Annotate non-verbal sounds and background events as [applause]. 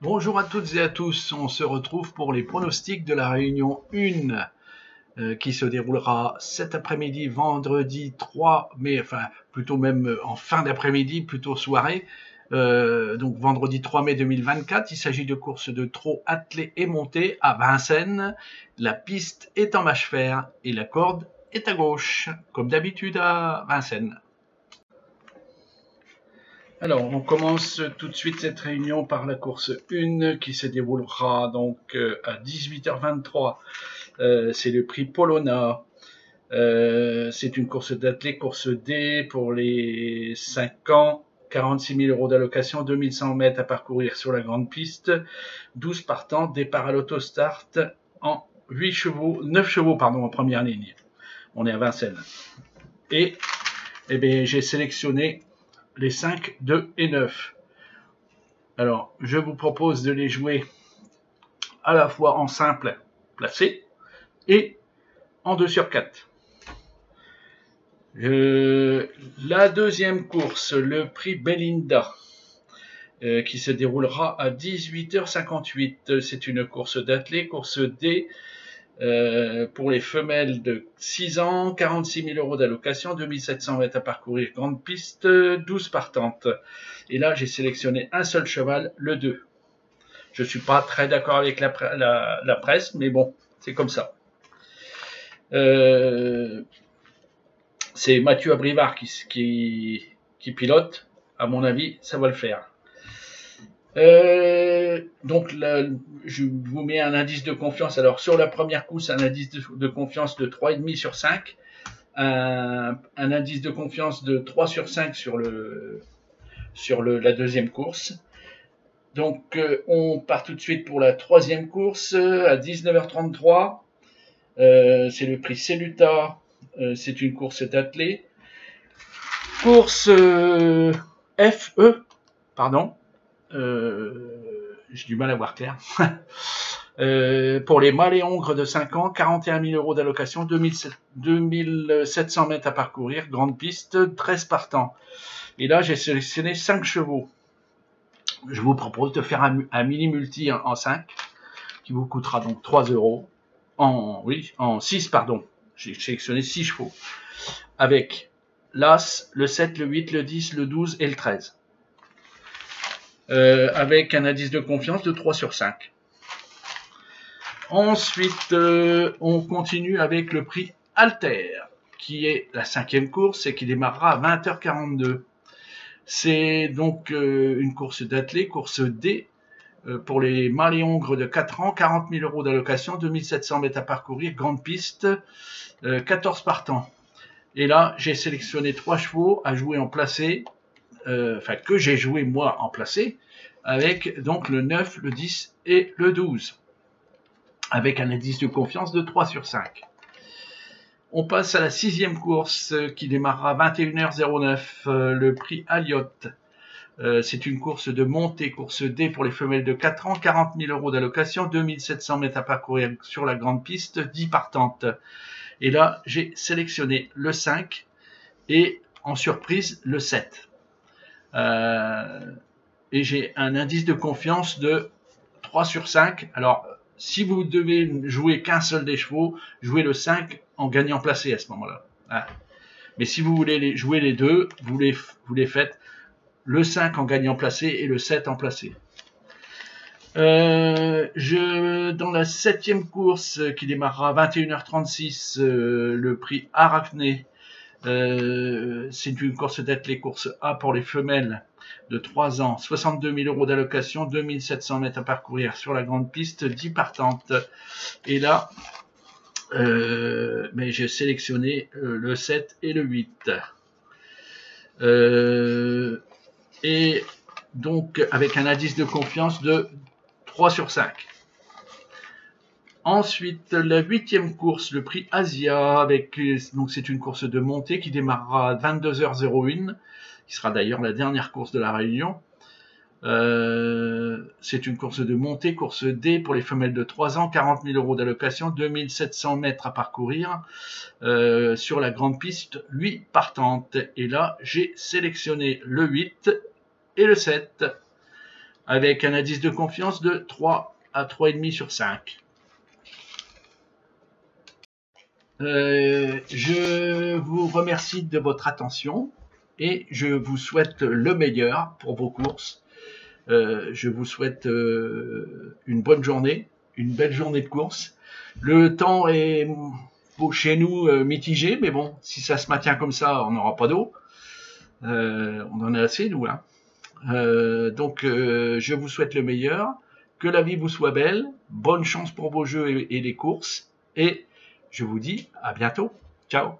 Bonjour à toutes et à tous, on se retrouve pour les pronostics de la réunion 1 euh, qui se déroulera cet après-midi, vendredi 3 mai, enfin plutôt même en fin d'après-midi, plutôt soirée, euh, donc vendredi 3 mai 2024. Il s'agit de courses de trot attelé et monté à Vincennes. La piste est en mâche fer et la corde est à gauche, comme d'habitude à Vincennes. Alors, on commence tout de suite cette réunion par la course 1 qui se déroulera donc euh, à 18h23. Euh, c'est le prix Polona. Euh, c'est une course d'athlète, course D pour les 5 ans. 46 000 euros d'allocation, 2100 mètres à parcourir sur la grande piste, 12 partants, départ à l'autostart en 8 chevaux, 9 chevaux pardon, en première ligne. On est à Vincennes. Et eh j'ai sélectionné les 5, 2 et 9. Alors, je vous propose de les jouer à la fois en simple placé et en 2 sur 4. la deuxième course, le prix Belinda, euh, qui se déroulera à 18h58. C'est une course d'athlée, course D, euh, pour les femelles de 6 ans, 46 000 euros d'allocation, 2700 mètres à parcourir, grande piste, 12 partantes. Et là, j'ai sélectionné un seul cheval, le 2. Je suis pas très d'accord avec la, presse, mais bon, c'est comme ça. Euh, c'est Mathieu Abrivard qui, qui pilote. À mon avis, ça va le faire. Euh, donc je vous mets un indice de confiance. Alors sur la première course, un indice de, confiance de 3,5 sur 5. Un, indice de confiance de 3 sur 5 sur, le, sur la deuxième course. Donc euh, on part tout de suite pour la troisième course à 19h33. Euh, c'est le prix Celuta. c'est une course d'athlée. Course FE, pardon. Euh, j'ai du mal à voir clair. [laughs] Euh, pour les mâles et hongres de 5 ans, 41 000 euros d'allocation, 2700 mètres à parcourir, grande piste, 13 partants. Et là, j'ai sélectionné 5 chevaux. Je vous propose de faire un, mini multi en, 5, qui vous coûtera donc 3 euros. En, oui, en 6, pardon. J'ai sélectionné 6 chevaux. Avec l'As, le 7, le 8, le 10, le 12 et le 13. Euh, avec un indice de confiance de 3 sur 5. Ensuite, euh, on continue avec le prix Alter, qui est la cinquième course et qui démarrera à 20h42. C'est donc euh, une course d'athlée, course D, pour les mâles et hongres de 4 ans, 40 000 euros d'allocation, 2700 mètres à parcourir, grande piste, 14 partants. Et là, j'ai sélectionné trois chevaux à jouer en placé, enfin que j'ai joué moi en placé, avec donc le 9, le 10 et le 12, avec un indice de confiance de 3 sur 5. On passe à la sixième course euh, qui démarrera à 21h09, euh, le prix Alliot. c'est une course de montée, course D pour les femelles de 4 ans, 40 000 euros d'allocation, 2700 mètres à parcourir sur la grande piste, 10 partantes. Et là, j'ai sélectionné le 5 et en surprise le 7. Euh, et j'ai un indice de confiance de 3 sur 5. Alors, si vous devez jouer qu'un seul des chevaux, jouez le 5 en gagnant placé à ce moment-là. Mais si vous voulez jouer les deux, vous les, faites le 5 en gagnant placé et le 7 en placé. Euh, dans la septième course qui démarrera à 21h36, euh, le prix Arachné euh, c'est une course d'être les courses A pour les femelles de 3 ans, 62 000 euros d'allocation, 2700 mètres à parcourir sur la grande piste, 10 partantes. Et là, euh, j'ai sélectionné euh, le 7 et le 8. et donc avec un indice de confiance de 3 sur 5. Ensuite, la huitième course, le prix Asia, donc c'est une course de montée qui démarrera à 22h01, qui sera d'ailleurs la dernière course de la Réunion. Euh, c'est une course de montée, course D pour les femelles de 3 ans, 40 000 euros d'allocation, 2700 mètres à parcourir euh, sur la grande piste, 8 partantes. Et là, j'ai sélectionné le 8 et le 7 avec un indice de confiance de 3 à 3,5 sur 5. Euh, je vous remercie de votre attention et je vous souhaite le meilleur pour vos courses. Euh, je vous souhaite euh, une bonne journée, une belle journée de course. Le temps est chez nous mitigé, mais bon, si ça se maintient comme ça, on n'aura pas d'eau. on en a assez, nous. Hein. donc, je vous souhaite le meilleur. Que la vie vous soit belle. Bonne chance pour vos jeux et, et les courses. Et je vous dis à bientôt. Ciao